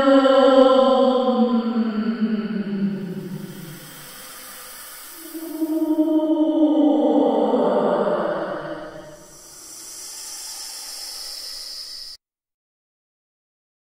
Oh.